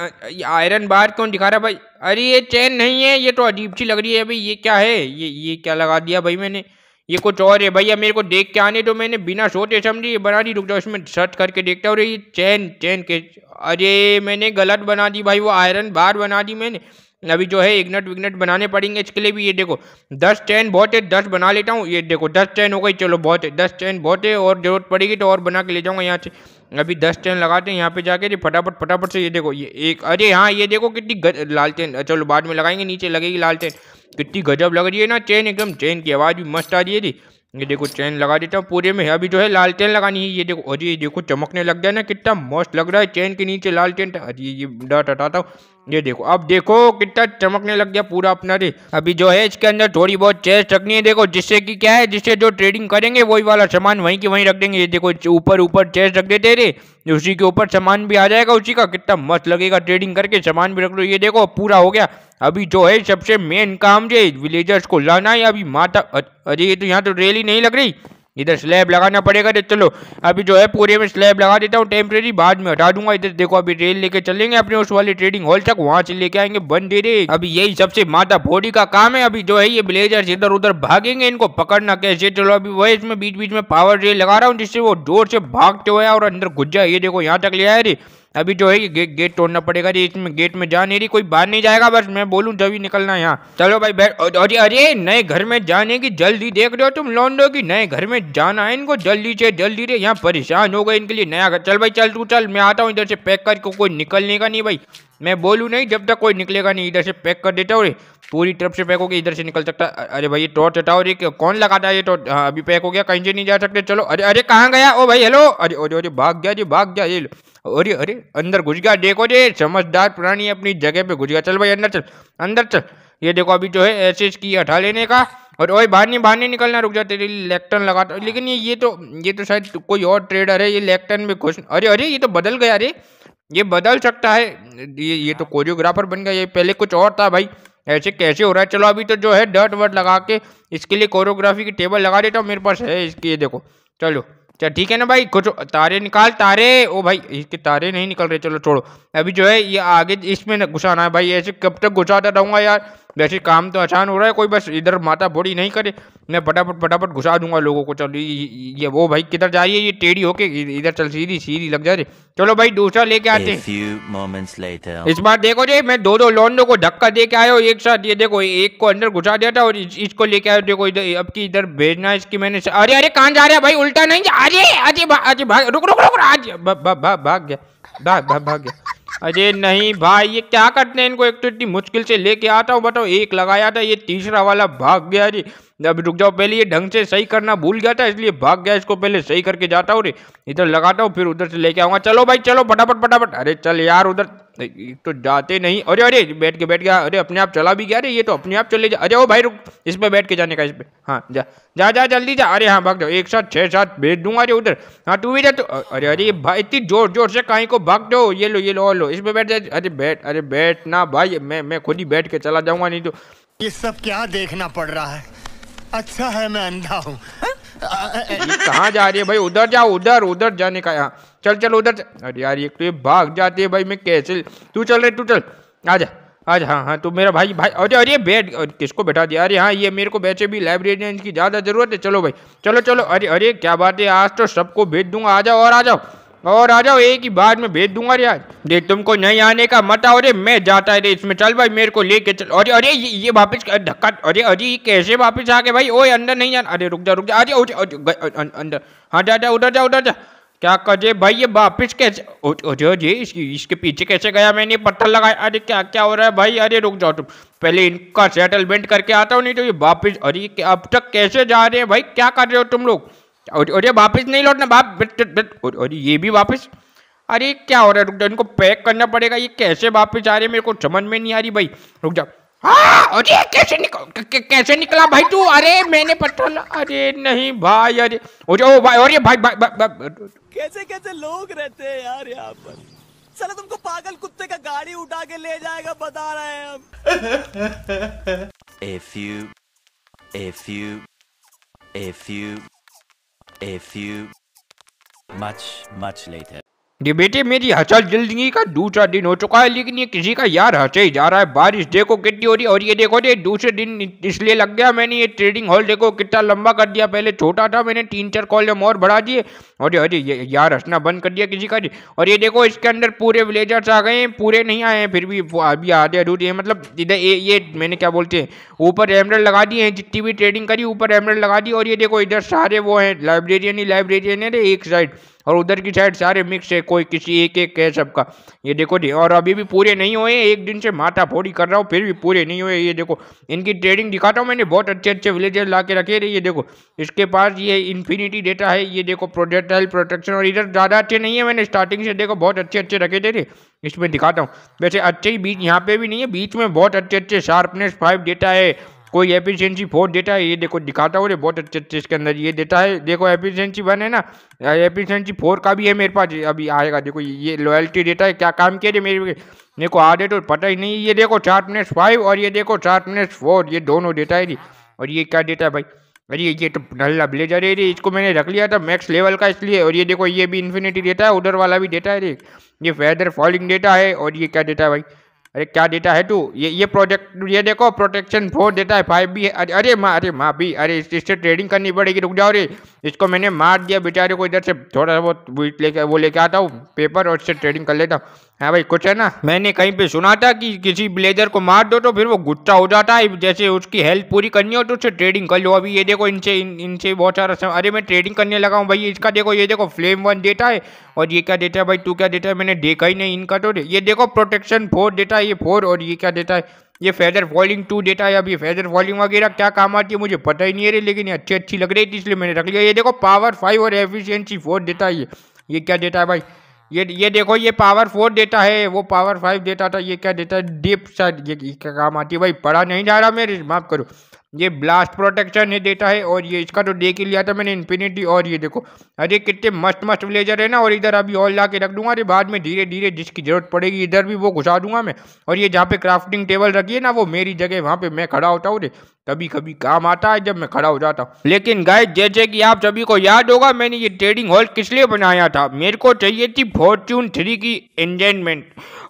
आयरन बार कौन दिखा रहा भाई? अरे ये चैन नहीं है, ये तो अजीब सी लग रही है भाई, ये क्या है? ये ये क्या लगा दिया भाई मैंने? ये कुछ और है भैया, मेरे को देख के आने तो मैंने बिना सोचे समझी बना दी रुक जाओ इसमें सर्च करके देखता हूँ। ये चैन चैन के, अरे मैंने गलत बना दी भाई, वो आयरन बार बना दी मैंने। अभी जो है इग्नट विग्नट बनाने पड़ेंगे इसके लिए भी, ये देखो, दस चैन बहुत है, दस बना लेता हूँ, ये देखो, दस चैन हो गई, चलो बहुत है, दस चैन बहुत है, और ज़रूरत पड़ेगी तो और बना के ले जाऊँगा यहाँ से। अभी दस चैन लगाते हैं, यहाँ पे जाके फटाफट फटाफट से ये देखो, ये एक, अरे हाँ ये देखो कितनी लाल चैन चलो बाद में लगाएँगे, नीचे लगेगी लाल चैन कितनी गजब लग रही है ना चैन एकदम चैन की आवाज़ भी मस्त आ रही है थी ये देखो चैन लगा देता हूँ पूरे में, अभी जो है लाल चैन लगानी है, ये देखो, अरे ये देखो चमकने लग गया ना, कितना मस्त लग रहा है चैन के नीचे लाल चैन अरे ये डट हटाता हूँ। ये देखो, अब देखो कितना चमकने लग गया पूरा अपना रे। अभी जो है, इसके अंदर थोड़ी बहुत चेस्ट रखनी है, देखो, जिससे कि क्या है, जिससे जो ट्रेडिंग करेंगे, वही वाला सामान वहीं की वहीं रख देंगे। ये देखो ऊपर ऊपर चेस्ट रख देते रे, उसी के ऊपर सामान भी आ जाएगा उसी का। कितना मस्त लगेगा ट्रेडिंग करके, सामान भी रख लो। ये देखो, पूरा हो गया। अभी जो है, सबसे मेन काम जो विलेजर्स को लाना है। अभी माता अरे, ये तो यहाँ तो रेली नहीं लग रही। इधर स्लैब लगाना पड़ेगा तो चलो, अभी जो है पूरे में स्लैब लगा देता हूँ टेम्प्रेरी बाद में हटा दूँगा। इधर देखो, अभी रेल लेके चलेंगे अपने उस वाले ट्रेडिंग हॉल तक, वहाँ से लेके आएँगे बन दे रहे अभी यही सबसे माता भोड़ी का काम है। अभी जो है ये ब्लेजर इधर उधर भागेंगे, इनको पकड़ना कैसे? चलो, अभी वह इसमें बीच बीच में पावर रेल लगा रहा हूँ, जिससे वो ज़ोर से भागते हुए और अंदर घुस जाए। ये देखो, यहाँ तक ले आए रे। अभी जो है गे, गेट तोड़ना पड़ेगा जी इसमें गेट में जा नहीं रही कोई बाहर नहीं जाएगा बस मैं बोलूँ जब निकलना यहाँ। चलो भाई बैठ अरे अरे नए घर में जाने की जल्दी देख रहे हो तुम लौंडो की नए घर में जाना है इनको जल्दी से जल्दी रे यहाँ परेशान हो गए इनके लिए नया घर। चल भाई चल तू चल मैं आता हूँ इधर से पैक करके कोई निकलने का नहीं भाई। मैं बोलूँ नहीं जब तक कोई निकलेगा नहीं इधर से पैक कर देता हूँ पूरी तरफ़ से पैक हो गया इधर से निकल सकता अरे भाई ये टॉर्च हटाओ रे कौन लगाता है ये तो हाँ अभी पैक हो गया कहीं से नहीं जा सकते चलो अरे अरे कहाँ गया? ओ भाई हेलो अरे अरे अरे भाग गया जी भाग गया ये अरे अरे, अंदर घुस गया, देखो जी, समझदार प्राणी अपनी जगह पे घुस गया। चल भाई, अंदर चल अंदर चल। ये देखो, अभी जो है ऐसे की हटा लेने का, और वही बाहर नहीं बाहर नहीं निकलना, रुक जाते लेक्टन लगाता लेकिन ये ये तो ये तो शायद कोई और ट्रेडर है, ये लेक्टन में घुस, अरे अरे, ये तो बदल गया, अरे, ये बदल सकता है। ये ये तो कोरियोग्राफर बन गया, ये पहले कुछ और था भाई। ऐसे कैसे हो रहा है? चलो, अभी तो जो है डर्ट वर्ट लगा के इसके लिए कोरियोग्राफी की टेबल लगा देता हूँ, मेरे पास है इसकी, ये देखो। चलो। चल ठीक है ना भाई? कुछ तारे निकाल, तारे। ओ भाई, इसके तारे नहीं निकल रहे, चलो छोड़ो। अभी जो है, ये आगे इसमें घुसाना है भाई, ऐसे कब तक घुसाता रहूँगा यार? वैसे काम तो आसान हो रहा है कोई बस इधर माता बोड़ी नहीं करे। मैं फटाफट फटाफट घुसा दूँगा लोगों को चलो ये वो भाई किधर जा रही है ये टेढ़ी होके इधर चल सीधी सीधी लग जा रही चलो भाई दूसरा लेके आते हैं। इस बार देखो जी मैं दो दो लोंडो को धक्का दे के आया हूँ एक साथ ये देखो एक को अंदर घुसा दिया था और इसको लेके आयो देखो इधर अब की इधर भेजना इसकी मैंने अरे अरे कहाँ जा रहा है भाई उल्टा नहीं अरे अरे अरे भाग रुक रुक रुक आज भाग गया भाग भाग भाग गया। अरे नहीं भाई, ये क्या करते हैं? इनको एक तो इतनी मुश्किल से लेके आता हूँ, बताओ, एक लगाया था, ये तीसरा वाला भाग गया, जी। अब रुक जाओ, पहले ये ढंग से सही करना भूल गया था, इसलिए भाग गया, इसको पहले सही करके जाता हूँ रे। इधर लगाता हूँ, फिर उधर से लेके आऊँगा। चलो भाई, चलो, फटाफट फटाफट। अरे चल यार, उधर। तो जाते नहीं। अरे अरे, बैठ के, बैठ गया अरे, अपने आप चला भी गया अरे ये तो अपने आप चले जा। अरे, ओ भाई, रुक। इस पर बैठ के जाने का, इस पर हाँ जा। जा जा, जल्दी जा। अरे हाँ भाग जाओ। एक साथ छः सात भेज दूँगा अरे उधर। हाँ तू भी जा तो। अरे अरे भाई इतनी ज़ोर ज़ोर से कहीं को भाग दो ये लो ये लो लो। इस पर बैठ जा। अरे, बैठ अरे, बैठ ना भाई। मैं मैं खुद ही बैठ के चला जाऊँगा, नहीं तो। ये सब क्या देखना पड़ रहा है? अच्छा है मैं अंधा हूँ। कहाँ जा रही है भाई? उधर जाओ उधर उधर जाने का यहाँ। चल चल उधर अरे यार ये तो भाग जाती है भाई मैं कैसे? तू चल रहे तू चल। आजा आज हाँ हाँ तो मेरा भाई भाई अरे अरे बैठ। किसको बैठा दिया? अरे हाँ ये मेरे को वैसे भी लाइब्रेरियन की ज़्यादा ज़रूरत है। चलो भाई चलो चलो। अरे अरे क्या बात है? आज तो सबको भेज दूँगा। आ जाओ और आ जाओ। और आ जाओ एक ही बार में भेज दूँगा यार। देख तुमको नहीं आने का मत आओ रे मैं जाता है रे इसमें। चल भाई मेरे को लेके चल। अरे अरे ये, ये वापस धक्का अरे अरे ये कैसे वापस आ गए भाई? ओए अंदर नहीं जाना। अरे रुक जा रुक जा। अरे अंदर। हाँ जा जा उधर जा उधर जा। क्या करे भाई ये वापिस कैसे? अरे अरे इसके पीछे कैसे गया मैंने? पत्थर लगाया। अरे क्या क्या हो रहा है भाई? अरे रुक जाओ तुम। पहले इनका सेटलमेंट करके आता हूँ नहीं तो ये वापिस अरे अब तक कैसे जा रहे हैं भाई? क्या कर रहे हो तुम लोग? अरे वापिस नहीं लौटना बाप अरे ये भी वापिस। अरे क्या हो रहा है? रुक जाओ इनको पैक करना पड़ेगा। ये कैसे वापस आ रहे हैं? मेरे को समझ में नहीं आ रही भाई। रुक जाओ हाँ अरे कैसे निकल कैसे निकला भाई तू? अरे मैंने पेट्रोल अरे नहीं भाई अरे। ओ जो भाई अरे भाई भाई, भाई, भाई। कैसे कैसे लोग रहते हैं यार यहाँ पर? चलो तुमको पागल कुत्ते का गाड़ी उठा के ले जाएगा बता रहे हैं हम। A few, a few, a few, a few, much, much later. बेटे मेरी हसल ज़िंदगी का दूसरा दिन हो चुका है लेकिन ये किसी का यार हंसे ही जा रहा है। बारिश देखो कितनी हो रही है और ये देखो ये दूसरे दिन इसलिए लग गया मैंने ये ट्रेडिंग हॉल देखो कितना लंबा कर दिया। पहले छोटा था मैंने तीन चार कॉलम और बढ़ा दिए। और अरे ये यार हंसना बंद कर दिया किसी का और ये देखो इसके अंदर पूरे विलेजर्स आ गए हैं पूरे नहीं आए हैं फिर भी अभी आधे अधूरे हैं। मतलब इधर ये, ये मैंने क्या बोलते हैं ऊपर एमरल लगा दिए हैं जितनी भी ट्रेडिंग करी ऊपर एमरल लगा दी। और ये देखो इधर सारे वो हैं लाइब्रेरियन ही लाइब्रेरियन है एक साइड और उधर की साइड सारे मिक्स है, कोई किसी एक एक है सबका। ये देखो जी, और अभी भी पूरे नहीं हुए, एक दिन से माथा फोड़ी कर रहा हूँ, फिर भी पूरे नहीं हुए। ये देखो, इनकी ट्रेडिंग दिखाता हूँ मैंने, बहुत अच्छे अच्छे विलेजर ला के रखे ये देखो, इसके पास ये इन्फिनिटी डेटा है, ये देखो प्रोजेक्टाइल प्रोटेक्शन और इधर ज़्यादा अच्छे नहीं है मैंने स्टार्टिंग से देखो, बहुत अच्छे अच्छे रखे थे इसमें दिखाता हूँ। वैसे अच्छे ही बीच, यहाँ पे भी नहीं है, बीच में बहुत अच्छे अच्छे शार्पनेस फाइव डेटा है कोई एफिशिएंसी फोर डेटा है, ये देखो दिखाता हूँ बहुत अच्छे अच्छे इसके अंदर ये डेटा है। देखो एफिशिएंसी वन है ना एफिशिएंसी फोर का भी है मेरे पास अभी आएगा। देखो ये लॉयल्टी डेटा है, क्या काम किया मेरे को आधे तो पता ही नहीं, ये देखो मिनट फाइव और ये देखो चार मिनट फोर ये दोनों डेटा है और ये क्या डेटा है भाई? अरे ये तो नल्ला ब्लेजर है इसको मैंने रख लिया था मैक्स लेवल का इसलिए। और ये देखो, ये भी इन्फिनिटी डेटा है, उधर वाला भी डेटा है रे। ये फेदर फॉलिंग डेटा है, और ये क्या डेटा है भाई? अरे, क्या देता है तू? ये ये प्रोजेक्ट ये देखो प्रोटेक्शन फोर देता है फाइव भी अरे अरे माँ अरे माँ भी अरे इससे ट्रेडिंग करनी पड़ेगी, रुक जाओ रे। इसको मैंने मार दिया बेचारे को, इधर से थोड़ा बहुत लेके, वो लेके आता हूँ पेपर और इससे ट्रेडिंग कर लेता हूँ। हाँ भाई कुछ है ना? मैंने कहीं पे सुना था कि किसी ब्लेजर को मार दो तो फिर वो गुस्सा हो जाता है जैसे उसकी हेल्थ पूरी करनी हो तो उससे ट्रेडिंग कर लो। अभी ये देखो इनसे इन, इनसे बहुत सारा सम... अरे मैं ट्रेडिंग करने लगा हूँ भाई इसका देखो ये देखो फ्लेम वन डेटा है और ये क्या देता है भाई तू क्या देता है? मैंने देखा ही नहीं इनका तो। ये देखो प्रोटेक्शन फोर देता है ये फोर और ये क्या देता है? ये फेदर फॉलिंग टू डेटा है अभी फेदर फॉलिंग वगैरह क्या काम आती है मुझे पता ही नहीं है लेकिन ये अच्छी अच्छी लग रही थी इसलिए मैंने रख लिया। ये देखो पावर फाइव और एफिशिएंसी फोर देता है ये। ये क्या देता है भाई? ये ये देखो, ये पावर फोर देता है, वो पावर फाइव देता था, ये क्या देता है? डीप शायद ये क्या काम आती है? भाई, पढ़ा नहीं जा रहा मेरे, माफ़ करो। ये ब्लास्ट प्रोटेक्शन है देता है, और ये इसका तो देख ही लिया था मैंने इन्फिनिटी और ये देखो, अरे कितने मस्त मस्त ब्लेजर है ना, और इधर अभी और ला के रख दूँगा, अरे बाद में धीरे धीरे जिसकी ज़रूरत पड़ेगी, इधर भी वो घुसा दूँगा मैं। और ये जहाँ पे क्राफ्टिंग टेबल रखी है ना, वो मेरी जगह, वहाँ पे मैं खड़ा होता हूँ कभी कभी काम आता है जब मैं खड़ा हो जाता हूँ। लेकिन गाय जैसे कि आप सभी को याद होगा, मैंने ये ट्रेडिंग हॉल किस लिए बनाया था? मेरे को चाहिए थी फॉर्च्यून थ्री की एंजॉयमेंट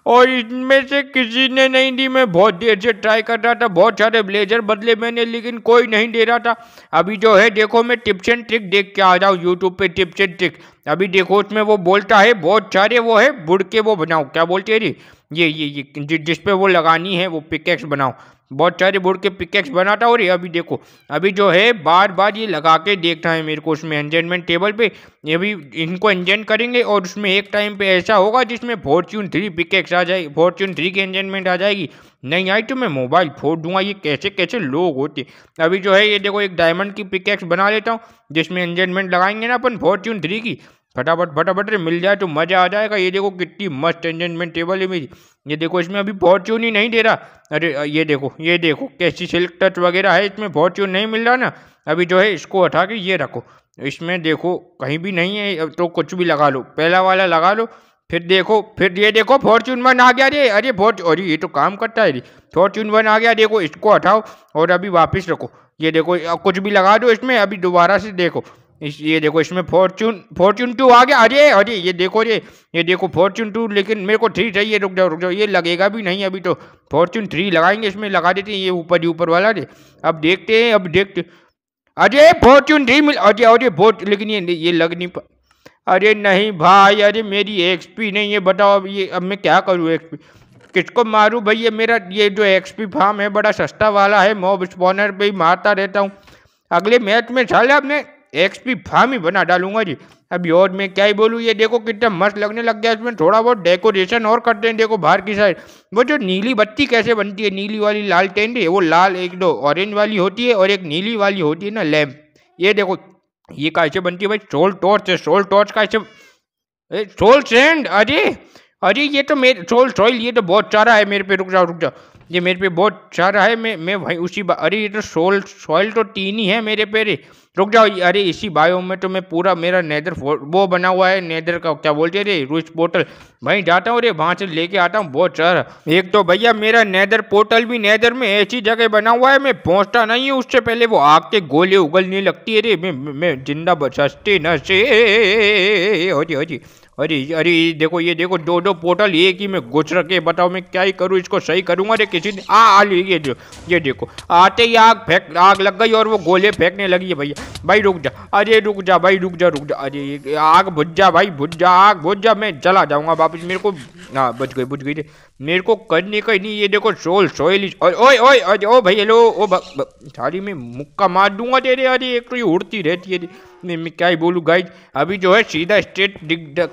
और इनमें से किसी ने नहीं दी। मैं बहुत देर से ट्राई कर रहा था, बहुत सारे ब्लेजर बदले मैंने, लेकिन कोई नहीं दे रहा था। अभी जो है, देखो मैं टिप्स एंड ट्रिक देख के आ जाऊँ यूट्यूब पे टिप्स एंड ट्रिक अभी देखो, उसमें वो बोलता है, बहुत सारे वो है बुड़ के वो बनाओ क्या बोलते हैं ये ये ये, जिस पे वो लगानी है, वो पिकेक्स बनाओ बहुत सारे बोर्ड के पिकेक्स बनाता और ये अभी देखो, अभी जो है बार बार ये लगा के देखना है मेरे को उसमें एंजेंटमेंट टेबल पे। ये भी इनको एंजेंट करेंगे और उसमें एक टाइम पे ऐसा होगा जिसमें फॉर्च्यून थ्री पिकेक्स आ जाएगी फॉर्च्यून थ्री की एंजेंटमेंट आ जाएगी। नहीं आई तो मैं मोबाइल फोड़ दूँगा, ये कैसे कैसे लोग होते। अभी जो है ये देखो एक डायमंड की पिकेक्स बना लेता हूँ, जिसमें एंजेंटमेंट लगाएँगे ना अपन फॉर्च्यून थ्री की। फटाफट फटाफट मिल जाए तो मज़ा आ जाएगा। ये देखो कितनी मस्त एंजॉयमेंट टेबल मेरी। ये देखो, इसमें अभी फॉर्च्यून ही नहीं दे रहा। अरे, ये देखो ये देखो, कैसी सिल्क टच वगैरह है, इसमें फॉर्च्यून नहीं मिल रहा ना। अभी जो है, इसको हटा के ये रखो। इसमें देखो, कहीं भी नहीं है तो कुछ भी लगा लो। पहला वाला लगा लो, फिर देखो, फिर ये देखो फॉर्च्यून वन आ गया रे। अरे फॉर्च अरे, ये तो काम करता है फॉर्च्यून वन आ गया, देखो, इसको हटाओ और अभी वापस रखो। ये देखो, कुछ भी लगा दो इसमें, अभी दोबारा से देखो। इस, ये देखो, इसमें फॉर्चून फॉर्चून टू आ गया। अरे अरे, ये देखो ये ये देखो फॉर्चून टू लेकिन मेरे को थ्री चाहिए। रुक जाओ रुक जाओ, ये लगेगा भी नहीं अभी तो। फॉर्चून थ्री लगाएँगे, इसमें लगा देते हैं, ये ऊपर ही ऊपर वाला रे। अब देखते हैं, अब देखते अरे फॉर्चून थ्री मिल, अरे अरे फोर्ट लेकिन ये ये लग नहीं पा, अरे, नहीं भाई, अरे, मेरी एक्सपी नहीं है, बताओ अब ये, अब मैं क्या करूँ एक्सपी किसको मारूँ भाई? ये मेरा, ये जो एक्सपी फार्म है, बड़ा सस्ता वाला है मॉब स्पॉनर पे ही मारता रहता हूँ। अगले मैच में साले आपने एक्सपी फार्म ही बना डालूँगा जी। अभी और मैं क्या ही बोलूँ, ये देखो कितना मस्त लगने लग गया, इसमें थोड़ा बहुत डेकोरेशन और करते हैं, देखो बाहर की साइड वो जो नीली बत्ती कैसे बनती है, नीली वाली लाल है वो लाल एक दो ऑरेंज वाली होती है और एक नीली वाली होती है ना लैम्प ये देखो, ये कैसे बनती है भाई? सोल टॉर्च है सोल टॉर्च कैसे सोल सैंड अरे अरे, ये तो मेरे सोल सॉइल ये तो बहुत सारा है मेरे पे, रुक जाओ रुक जाओ। ये मेरे पे बहुत सारा है, मैं मैं भाई उसी बा- अरे, ये तो सोल सॉइल तो तीन ही है मेरे पे रे। रुक जाओ, अरे इसी बायो में तो मैं पूरा मेरा नेदर वो बना हुआ है, नेदर का क्या बोलते रे रूस पोर्टल भाई जाता हूँ रे, वहाँ से लेके आता हूँ, बहुत सारा एक तो भैया मेरा नेदर पोर्टल भी नेदर में ऐसी जगह बना हुआ है, मैं पहुँचता नहीं हूँ, उससे पहले वो आग के गोले उगलने लगती है रे, मैं, मैं- ज़िंदा बचते न से हो जी हो जी अरे अरे, देखो, ये देखो, दो दो पोर्टल एक ही में घुस रखे बताओ मैं क्या ही करूँ, इसको सही करूँगा अरे किसी ने आ आ, ये जो ये देखो, आते ही आग फेंक, आग लग गई और वो गोले फेंकने लगी है भैया। भाई रुक जा। अरे रुक जा भाई, रुक जा रुक जा। अरे आग बुझ जा भाई, बुझ जा, आग बुझ जा, मैं चला जाऊँगा वापस। मेरे को हाँ बच गई, बुझ गई मेरे को करने का नहीं, ये देखो सोल सोइल ओए ओए अरे, ओ भाई, हेलो, ओ सारी मैं मुक्का मार दूँगा तेरे, अरे, एक तो ये उड़ती रहती है। मैं क्या ही बोलूँ गाइज़ अभी जो है सीधा स्ट्रेट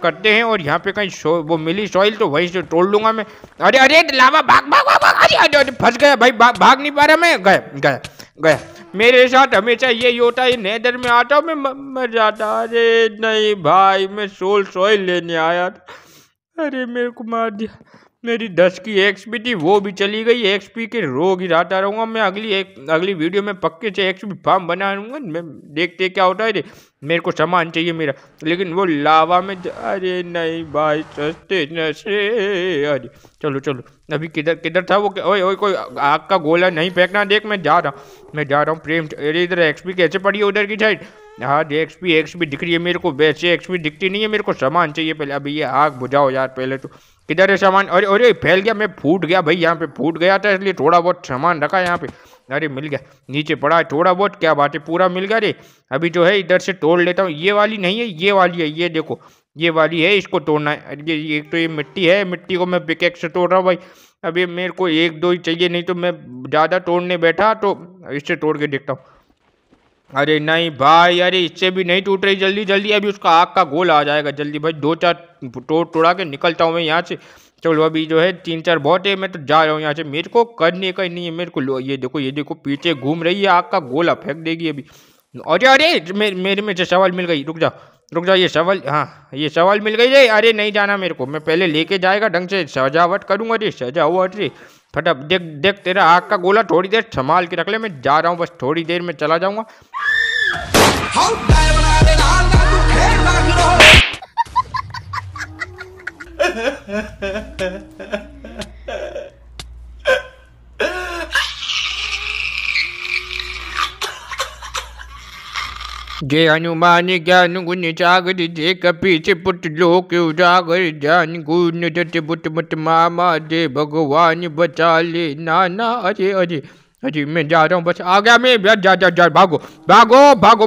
करते हैं और यहाँ पे कहीं वो मिली सॉइल तो वहीं से तोड़ लूँगा मैं। अरे अरे, लावा, भाग भाग भाग अरे अरे फंस गया भाई भाग भाग नहीं पा रहा मैं। गया गया गया। मेरे साथ हमेशा यही होता है, नेदर में आता हूँ, मैं मर जाता। अरे, नहीं भाई, मैं सोल सॉइल लेने आया अरे, मेरे को मार दिया। मेरी दस की एक्सपी थी, वो भी चली गई। एक्सपी के रोग रहता रहूँगा मैं अगली एक, अगली वीडियो में पक्के से एक्सपी फार्म बना लूँगा। मैं देखते क्या होता है। मेरे को सामान चाहिए मेरा। लेकिन वो लावा में अरे नहीं भाई, सस्ते नशे। अरे, चलो चलो। अभी किधर किधर था वो? ओए ओए, कोई आग का गोला नहीं फेंकना। देख, मैं जा रहा मैं जा रहा हूँ प्रेम अरे, इधर एक्सपी कैसे पड़ी है उधर की साइड हाँ एक्सपी एक्सपी दिख रही है मेरे को। वैसे एक्सपी दिखती नहीं है। मेरे को सामान चाहिए पहले। अभी ये आग बुझाओ यार, पहले तो। किधर है सामान? अरे अरे, फैल गया, मैं फूट गया भाई, यहाँ पे फूट गया था, इसलिए थोड़ा बहुत सामान रखा यहाँ पे। अरे, मिल गया, नीचे पड़ा है थोड़ा बहुत, क्या बात है, पूरा मिल गया रे। अभी जो है, इधर से तोड़ लेता हूँ, ये वाली नहीं है, ये वाली है, ये देखो, ये वाली है, इसको तोड़ना है। ये ये, एक तो ये मिट्टी है, मिट्टी को मैं पिकेक से तोड़ रहा हूँ भाई। अभी मेरे को एक, दो ही चाहिए, नहीं तो मैं ज़्यादा तोड़ने बैठा तो इससे तोड़ के देखता हूँ। अरे नहीं भाई, अरे इससे भी नहीं टूट रही जल्दी जल्दी। अभी उसका आग का गोल आ जाएगा जल्दी भाई। दो चार तोड़ तोड़ा के निकलता हूँ मैं यहाँ से। चलो अभी जो है तीन चार बहुत है, मैं तो जा रहा हूँ यहाँ से। मेरे को करने का ही नहीं है, मेरे को ये देखो ये देखो, पीछे घूम रही है, आग का गोला फेंक देगी अभी। अरे अरे मेरे में से सवाल मिल गई, रुक जा रुक जा, ये सवाल हाँ ये सवाल मिल गई रे। अरे नहीं जाना मेरे को, मैं पहले लेके जाएगा ढंग से, सजावट करूँगा रे, सजावट रे। फटाफ देख देख तेरा आग का गोला थोड़ी देर संभाल के रख ले मैं जा रहा हूँ बस थोड़ी देर में चला जाऊँगा। जय हनुमान ज्ञान गुण सागर जय कपीच पुट लोक उजागर। जान गुण जट बुट मुट मामा जय भगवान बचा ले। नाना अरे अरे अरे मैं जा रहा हूँ बस आ गया मैं। जा जा जा भागो भागो भागो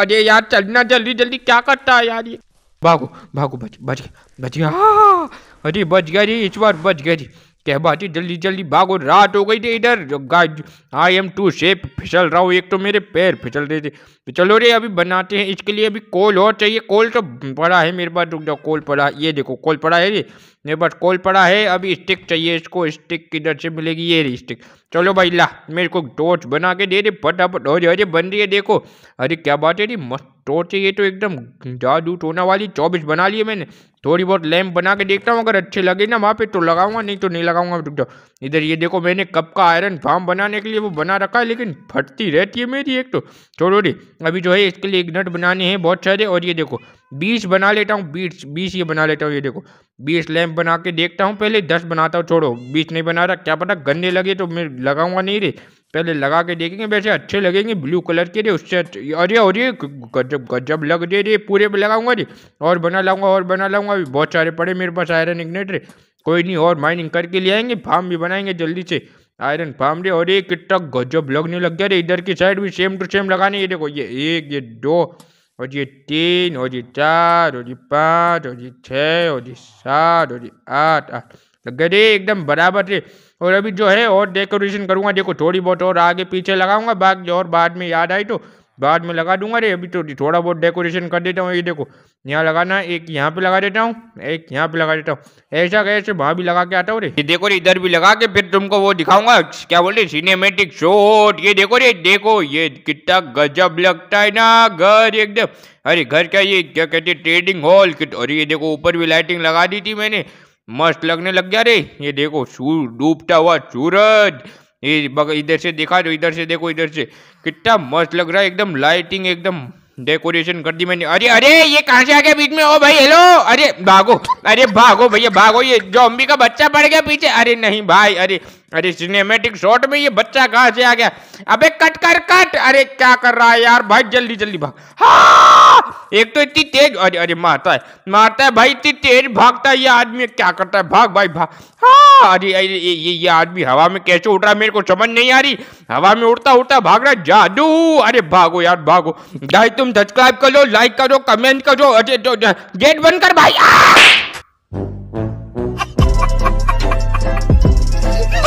अरे यार चलना जल्दी जल्दी क्या करता है यार ये? भागो भागो बच बच बच गया। हाँ, अरे बच गया रे इस बार बच गया रे क्या बात जल्दी जल्दी भागो, रात हो गई थी इधर। Guys I am to shape फिसल रहा हूँ, एक तो मेरे पैर फिसल रहे थे। तो चलो रे, अभी बनाते हैं, इसके लिए अभी कोल और चाहिए। कोल तो पड़ा है मेरे पास, रुक जाओ, कोल पड़ा। ये देखो, कोल पड़ा है रे। मेरे पास कोल पड़ा है अभी स्टिक चाहिए इसको स्टिक किधर से मिलेगी ये रही स्टिक चलो भाई, ला, मेरे को टॉर्च बना के दे दे, फटाफट अरे अरे बन रही है, देखो। अरे क्या बात है रे मस्त टॉर्च है ये तो एकदम, जादू टोना वाली, चौबीस बना ली है मैंने। थोड़ी बहुत लैम्प बना के देखता हूँ, अगर अच्छे लगे ना वहाँ पे तो लगाऊँगा, नहीं तो नहीं लगाऊँगा जाओ। इधर ये देखो, मैंने कप का आयरन फार्म बनाने के लिए वो बना रखा है, लेकिन फटती रहती है मेरी एक तो। छोड़ो रे, अभी जो है, इसके लिए एक नट बनाने हैं, बहुत सारे, और ये देखो बीस बना लेता हूँ बीस बीस ये बना लेता हूँ, ये देखो। बीस लैम्प बना के देखता हूँ पहले, दस बनाता हूँ, छोड़ो। बीस नहीं बना रहा, क्या पता गंदे लगे तो मैं लगाऊँगा नहीं रे। पहले लगा के देखेंगे, वैसे अच्छे लगेंगे, ब्लू कलर के रे, उससे अरे अरे गजब गजब लग दे रे, पूरे पे लगाऊँगा रे। और बना लाऊँगा, और बना लाऊँगा, अभी बहुत सारे पड़े मेरे पास आयरन इग्नेट रे। कोई नहीं, और माइनिंग करके ले आएँगे फार्म भी बनाएँगे जल्दी से। आयरन फार्म रे और ये कितना गजब लगने लग गया रे, इधर की साइड भी सेम टू सेम लगाने, ये देखो, ये एक, ये दो और ये तीन और ये चार और ये पाँच और ये छः और ये सात और ये आठ आठ गए एकदम बराबर रे। और अभी जो है, और डेकोरेशन करूँगा, देखो, थोड़ी बहुत और आगे पीछे लगाऊँगा, बाकी और बाद में याद आई तो। बाद में लगा दूँगा रे, अभी तो थोड़ा बहुत डेकोरेशन कर देता हूँ, ये देखो। यहाँ लगाना, एक यहाँ पे लगा देता हूँ, एक यहाँ पे लगा देता हूँ। ऐसा कैसे वहाँ भी लगा के आता हूँ रे। ये देखो रे, इधर भी लगा के फिर तुमको वो दिखाऊँगा। क्या बोलते सिनेमेटिक शॉट ये देखो रे, देखो, ये कितना गजब लगता है ना, घर एकदम। अरे घर क्या ये, क्या कहते ट्रेडिंग हॉल अरे ये देखो, ऊपर भी लाइटिंग लगा दी थी मैंने। मस्त लगने लग गया रे। ये देखो, सूर डूबता हुआ सूरज। ये इधर से देखा जो इधर से देखो, इधर से। कितना मस्त लग रहा है, एकदम लाइटिंग एकदम डेकोरेशन कर दी मैंने। अरे अरे, ये कहाँ से आ गया बीच में? ओ भाई हेलो अरे, भागो। अरे, भागो भैया, भागो। ये जॉम्बी का बच्चा पड़ गया पीछे। अरे नहीं भाई, अरे अरे सिनेमेटिक शॉट में ये बच्चा कहाँ से आ गया? अबे कट कर कट। अरे क्या कर रहा है यार? भाई जल्दी जल्दी भाग। हाँ! एक तो इतनी तेज अरे अरे मारता है मारता है भाई, इतनी तेज भागता है ये आदमी। क्या करता है? भाग भाई, भाग। हाँ! अरे अरे, ये ये आदमी हवा में कैसे उड़ रहा है? मेरे को समझ नहीं आ रही। हवा में उड़ता उड़ता भाग रहा है। जादू! अरे भागो यार, भागो। भाई तुम सब्सक्राइब करो लाइक करो कमेंट करो। अरे गेट बंद कर भाई। आ!